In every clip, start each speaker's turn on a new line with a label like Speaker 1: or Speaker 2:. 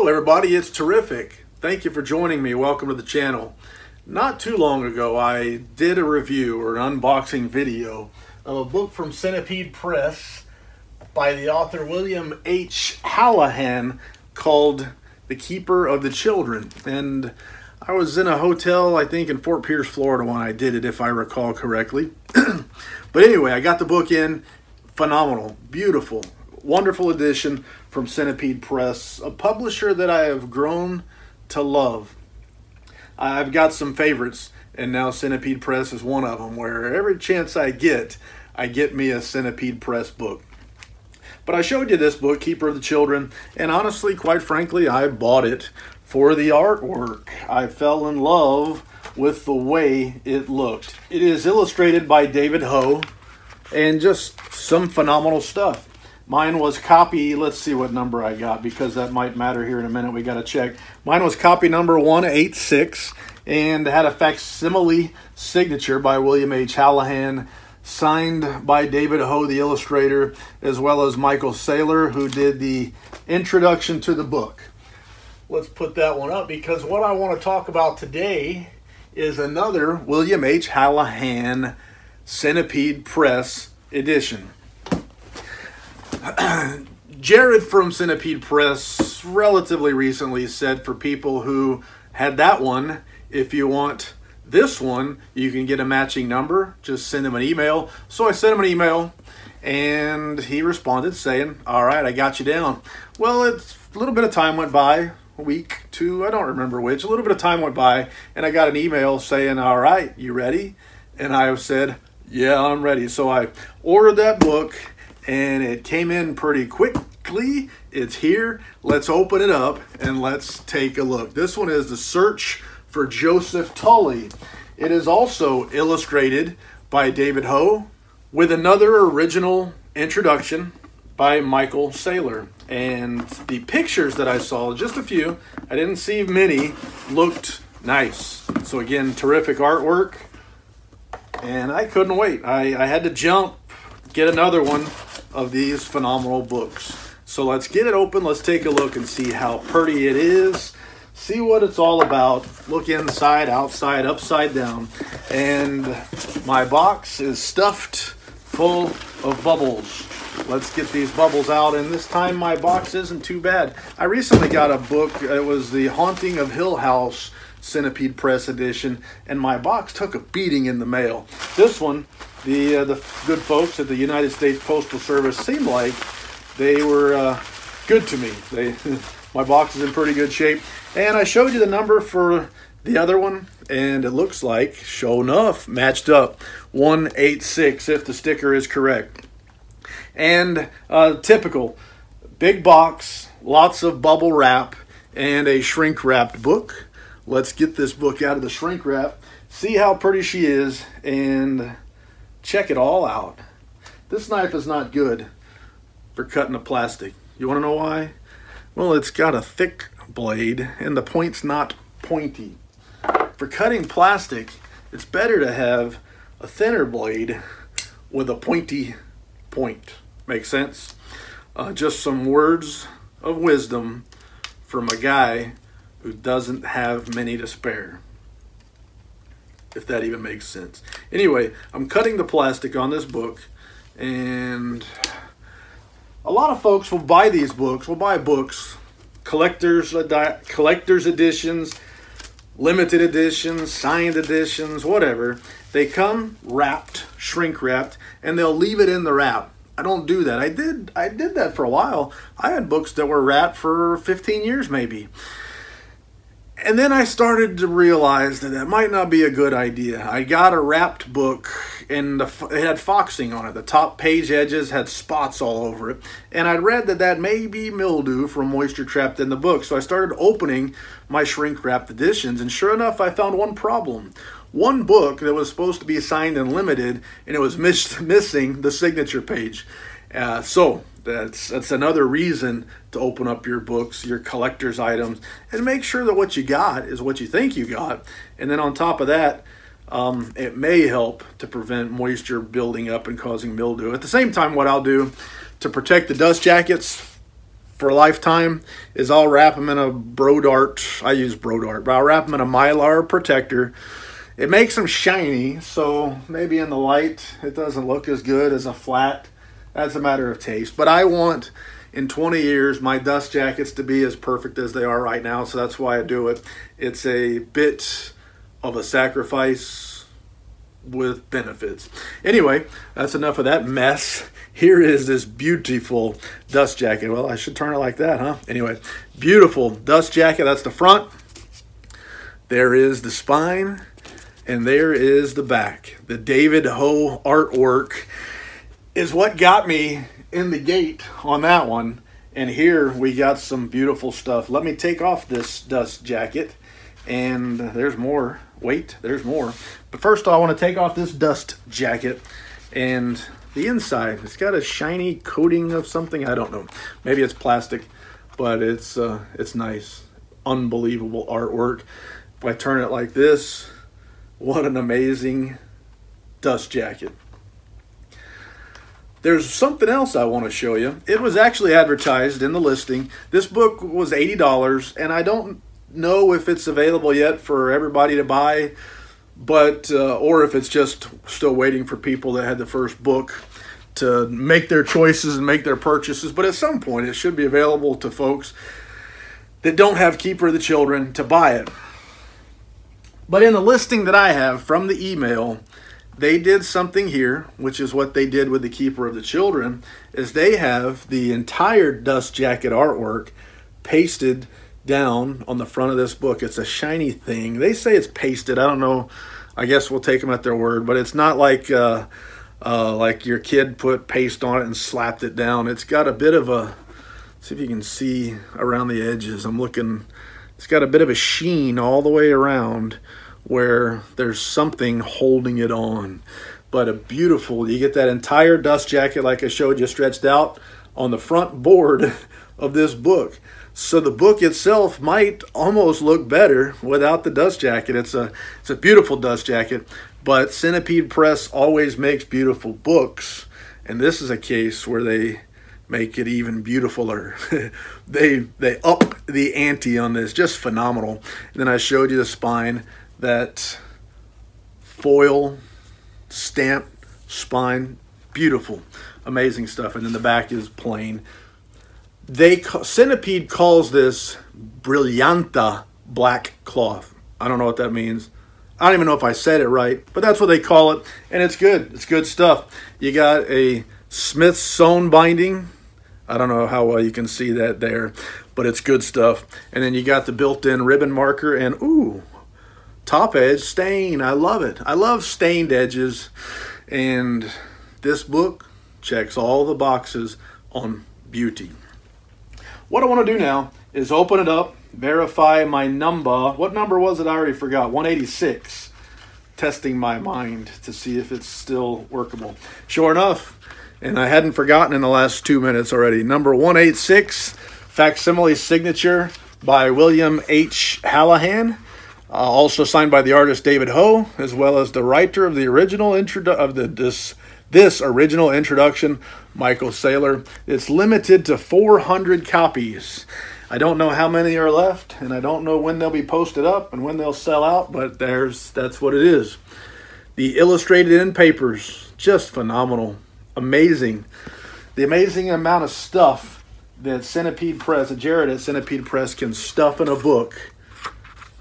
Speaker 1: Hello everybody, it's terrific. Thank you for joining me. Welcome to the channel. Not too long ago, I did a review or an unboxing video of a book from Centipede Press by the author William H. Hallahan called The Keeper of the Children. And I was in a hotel, I think in Fort Pierce, Florida when I did it, if I recall correctly. but anyway, I got the book in. Phenomenal, beautiful, wonderful edition from Centipede Press, a publisher that I have grown to love. I've got some favorites, and now Centipede Press is one of them, where every chance I get, I get me a Centipede Press book. But I showed you this book, Keeper of the Children, and honestly, quite frankly, I bought it for the artwork. I fell in love with the way it looked. It is illustrated by David Ho, and just some phenomenal stuff. Mine was copy, let's see what number I got because that might matter here in a minute. We got to check. Mine was copy number 186 and had a facsimile signature by William H. Hallahan, signed by David Ho, the illustrator, as well as Michael Saylor, who did the introduction to the book. Let's put that one up because what I want to talk about today is another William H. Hallahan Centipede Press edition. Jared from Centipede Press relatively recently said for people who had that one, if you want this one, you can get a matching number. Just send him an email. So I sent him an email and he responded saying, All right, I got you down. Well, it's a little bit of time went by, a week, two, I don't remember which. A little bit of time went by and I got an email saying, All right, you ready? And I said, Yeah, I'm ready. So I ordered that book and it came in pretty quickly. It's here. Let's open it up and let's take a look. This one is The Search for Joseph Tully. It is also illustrated by David Ho with another original introduction by Michael Saylor. And the pictures that I saw, just a few, I didn't see many, looked nice. So again, terrific artwork. And I couldn't wait. I, I had to jump, get another one of these phenomenal books. So let's get it open. Let's take a look and see how pretty it is. See what it's all about. Look inside, outside, upside down. And my box is stuffed full of bubbles. Let's get these bubbles out. And this time my box isn't too bad. I recently got a book. It was The Haunting of Hill House Centipede Press edition. And my box took a beating in the mail. This one the uh, the good folks at the United States Postal Service seemed like they were uh, good to me. They my box is in pretty good shape, and I showed you the number for the other one, and it looks like, show enough, matched up, one eight six if the sticker is correct, and uh, typical big box, lots of bubble wrap, and a shrink wrapped book. Let's get this book out of the shrink wrap, see how pretty she is, and check it all out. This knife is not good for cutting a plastic. You want to know why? Well, it's got a thick blade and the point's not pointy. For cutting plastic, it's better to have a thinner blade with a pointy point. Make sense? Uh, just some words of wisdom from a guy who doesn't have many to spare if that even makes sense. Anyway, I'm cutting the plastic on this book, and a lot of folks will buy these books, will buy books, collectors, uh, collectors editions, limited editions, signed editions, whatever. They come wrapped, shrink wrapped, and they'll leave it in the wrap. I don't do that. I did I did that for a while. I had books that were wrapped for 15 years maybe. And then I started to realize that that might not be a good idea. I got a wrapped book and the, it had foxing on it. The top page edges had spots all over it. And I'd read that that may be mildew from moisture trapped in the book. So I started opening my shrink wrapped editions. And sure enough, I found one problem. One book that was supposed to be signed and limited, and it was miss missing the signature page. Uh, so that's that's another reason to open up your books, your collector's items, and make sure that what you got is what you think you got. And then on top of that, um, it may help to prevent moisture building up and causing mildew. At the same time, what I'll do to protect the dust jackets for a lifetime is I'll wrap them in a Brodart. I use Brodart, but I'll wrap them in a Mylar protector. It makes them shiny, so maybe in the light it doesn't look as good as a flat. That's a matter of taste. But I want in 20 years my dust jackets to be as perfect as they are right now, so that's why I do it. It's a bit of a sacrifice with benefits. Anyway, that's enough of that mess. Here is this beautiful dust jacket. Well, I should turn it like that, huh? Anyway, beautiful dust jacket. That's the front. There is the spine. And there is the back. The David Ho artwork is what got me in the gate on that one. And here we got some beautiful stuff. Let me take off this dust jacket. And there's more. Wait, there's more. But first I want to take off this dust jacket. And the inside, it's got a shiny coating of something. I don't know. Maybe it's plastic. But it's, uh, it's nice. Unbelievable artwork. If I turn it like this, what an amazing dust jacket. There's something else I want to show you. It was actually advertised in the listing. This book was $80, and I don't know if it's available yet for everybody to buy, but uh, or if it's just still waiting for people that had the first book to make their choices and make their purchases. But at some point, it should be available to folks that don't have Keeper of the Children to buy it. But in the listing that I have from the email, they did something here, which is what they did with the Keeper of the Children, is they have the entire dust jacket artwork pasted down on the front of this book. It's a shiny thing. They say it's pasted. I don't know. I guess we'll take them at their word, but it's not like uh, uh, like your kid put paste on it and slapped it down. It's got a bit of a. See if you can see around the edges. I'm looking. It's got a bit of a sheen all the way around where there's something holding it on. But a beautiful, you get that entire dust jacket like I showed you stretched out on the front board of this book. So the book itself might almost look better without the dust jacket. It's a it's a beautiful dust jacket, but Centipede Press always makes beautiful books, and this is a case where they make it even beautifuler. they they up the ante on this, just phenomenal. And then I showed you the spine that foil stamp spine beautiful amazing stuff. And then the back is plain. They centipede calls this brillanta black cloth. I don't know what that means. I don't even know if i said it right but that's what they call it. And it's good. It's good stuff. You got a Smyth sewn binding. I don't know how well you can see that there but it's good stuff. And then you got the built-in ribbon marker and ooh top edge stain. I love it. I love stained edges. And this book checks all the boxes on beauty. What I want to do now is open it up, verify my number. What number was it? I already forgot. 186. Testing my mind to see if it's still workable. Sure enough, and I hadn't forgotten in the last two minutes already. Number 186, facsimile signature by William H. Hallahan. Uh, also signed by the artist David Ho, as well as the writer of the original intro of the this this original introduction, Michael Saylor. It's limited to 400 copies. I don't know how many are left, and I don't know when they'll be posted up and when they'll sell out, but there's that's what it is. The illustrated in papers, just phenomenal, amazing. The amazing amount of stuff that Centipede Press, Jared at Centipede Press can stuff in a book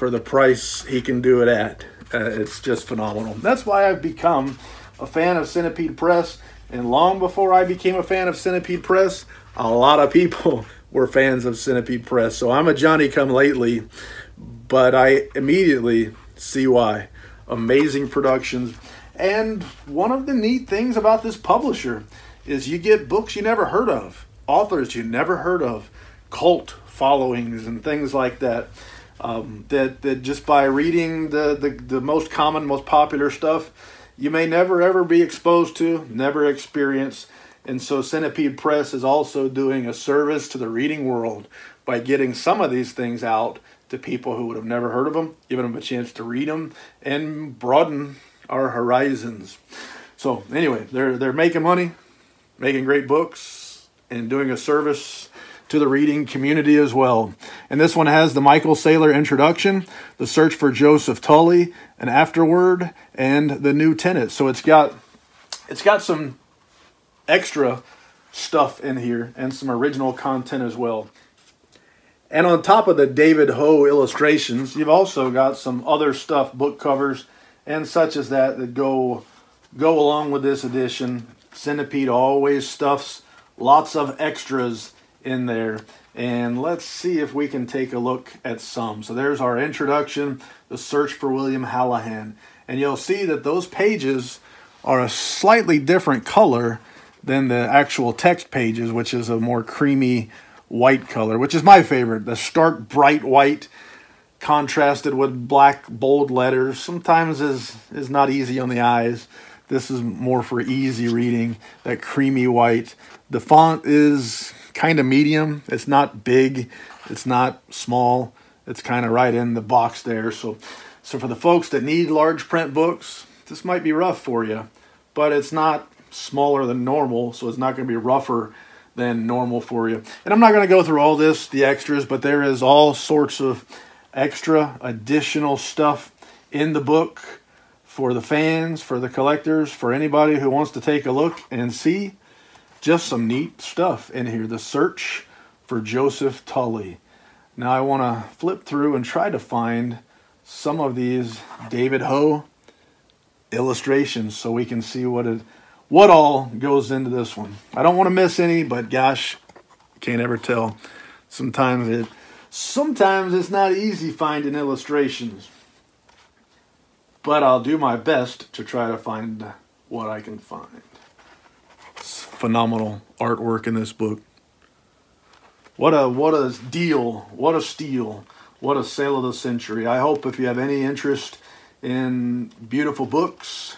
Speaker 1: for the price he can do it at. Uh, it's just phenomenal. That's why I've become a fan of Centipede Press. And long before I became a fan of Centipede Press, a lot of people were fans of Centipede Press. So I'm a Johnny come lately, but I immediately see why. Amazing productions. And one of the neat things about this publisher is you get books you never heard of, authors you never heard of, cult followings, and things like that. Um, that that just by reading the, the the most common, most popular stuff, you may never ever be exposed to, never experience. And so Centipede Press is also doing a service to the reading world by getting some of these things out to people who would have never heard of them, giving them a chance to read them and broaden our horizons. So anyway, they're they're making money, making great books, and doing a service to the reading community as well. And this one has the Michael Saylor introduction, the search for Joseph Tully, an afterword, and the new tenet. So it's got it's got some extra stuff in here and some original content as well. And on top of the David Ho illustrations, you've also got some other stuff, book covers and such as that that go go along with this edition. Centipede always stuffs lots of extras in there. And let's see if we can take a look at some. So there's our introduction, the search for William Hallahan. And you'll see that those pages are a slightly different color than the actual text pages, which is a more creamy white color, which is my favorite. The stark bright white contrasted with black bold letters sometimes is is not easy on the eyes. This is more for easy reading, that creamy white. The font is kind of medium. It's not big, it's not small. It's kind of right in the box there. So so for the folks that need large print books, this might be rough for you, but it's not smaller than normal, so it's not going to be rougher than normal for you. And I'm not going to go through all this, the extras, but there is all sorts of extra additional stuff in the book for the fans, for the collectors, for anybody who wants to take a look and see just some neat stuff in here. The search for Joseph Tully. Now I want to flip through and try to find some of these David Ho illustrations so we can see what it what all goes into this one. I don't want to miss any, but gosh, can't ever tell. Sometimes it sometimes it's not easy finding illustrations. But I'll do my best to try to find what I can find. Phenomenal artwork in this book. What a what a deal, what a steal, what a sale of the century. I hope if you have any interest in beautiful books,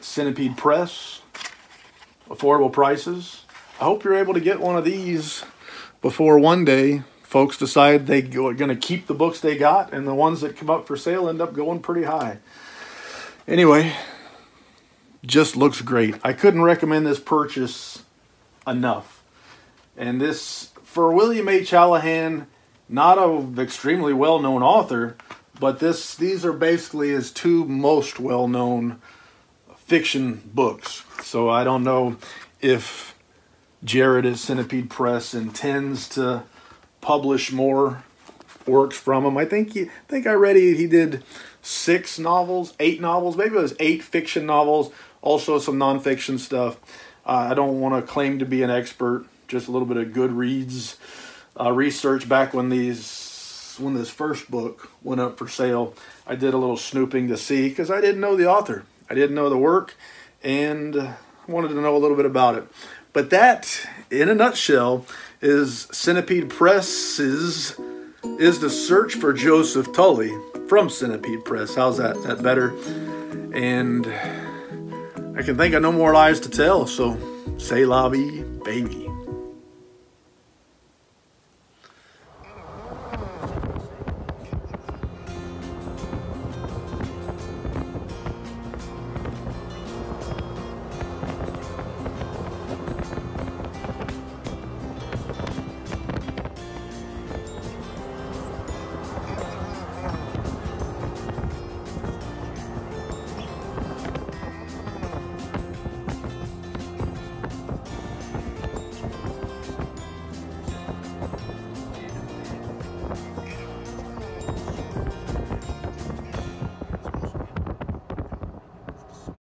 Speaker 1: Centipede Press, affordable prices. I hope you're able to get one of these before one day folks decide they're going to keep the books they got and the ones that come up for sale end up going pretty high. Anyway, just looks great. I couldn't recommend this purchase enough. And this, for William H. Hallahan, not an extremely well-known author, but this these are basically his two most well-known fiction books. So I don't know if Jared at Centipede Press intends to publish more works from him. I think he, I think I read he, he did six novels, eight novels, maybe it was eight fiction novels, also some nonfiction stuff. Uh, I don't want to claim to be an expert, just a little bit of Goodreads, uh, research back when these when this first book went up for sale. I did a little snooping to see because I didn't know the author. I didn't know the work and wanted to know a little bit about it. But that, in a nutshell, is Centipede Press's is the search for Joseph Tully from Centipede Press. How's that? Is that better? And I can think of no more lies to tell, so say vie, baby.